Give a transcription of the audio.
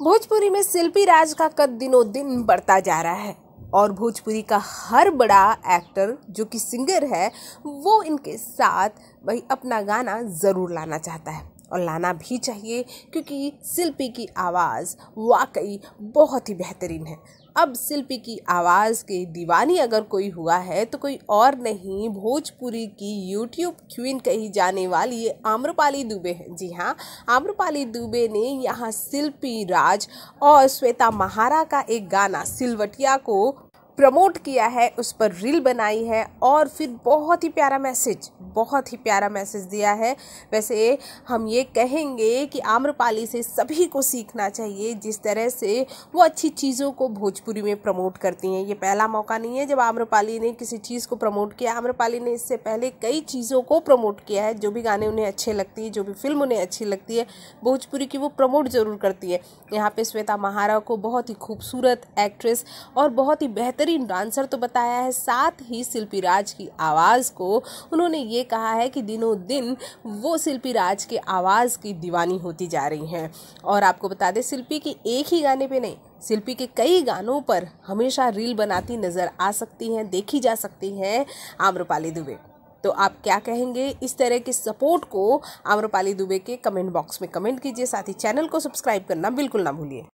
भोजपुरी में शिल्पी राज का कद दिनों दिन बढ़ता जा रहा है और भोजपुरी का हर बड़ा एक्टर जो कि सिंगर है, वो इनके साथ भाई अपना गाना ज़रूर लाना चाहता है। और लाना भी चाहिए, क्योंकि शिल्पी की आवाज़ वाकई बहुत ही बेहतरीन है। अब शिल्पी की आवाज़ के दीवानी अगर कोई हुआ है तो कोई और नहीं, भोजपुरी की यूट्यूब क्वीन कही जाने वाली ये आम्रपाली दुबे हैं। जी हाँ आम्रपाली दुबे ने यहाँ शिल्पी राज और श्वेता महारा का एक गाना सिलवटिया को प्रमोट किया है, उस पर रील बनाई है और फिर बहुत ही प्यारा मैसेज बहुत ही प्यारा मैसेज दिया है। वैसे हम ये कहेंगे कि आम्रपाली से सभी को सीखना चाहिए जिस तरह से वो अच्छी चीज़ों को भोजपुरी में प्रमोट करती हैं। ये पहला मौका नहीं है जब आम्रपाली ने किसी चीज़ को प्रमोट किया। आम्रपाली ने इससे पहले कई चीज़ों को प्रमोट किया है, जो भी गाने उन्हें अच्छे लगती है, जो भी फ़िल्म उन्हें अच्छी लगती है, भोजपुरी की वो प्रमोट ज़रूर करती है। यहाँ पर श्वेता महारा को बहुत ही खूबसूरत एक्ट्रेस और बहुत ही बेहतर बेहतरीन डांसर तो बताया है, साथ ही शिल्पी राज की आवाज़ को उन्होंने ये कहा है कि दिनों दिन वो शिल्पी राज के आवाज़ की दीवानी होती जा रही हैं। और आपको बता दें, शिल्पी की एक ही गाने पे नहीं, शिल्पी के कई गानों पर हमेशा रील बनाती नज़र आ सकती हैं, देखी जा सकती हैं आम्रपाली दुबे। तो आप क्या कहेंगे इस तरह के सपोर्ट को आम्रपाली दुबे के कमेंट बॉक्स में कमेंट कीजिए, साथ ही चैनल को सब्सक्राइब करना बिल्कुल ना भूलिए।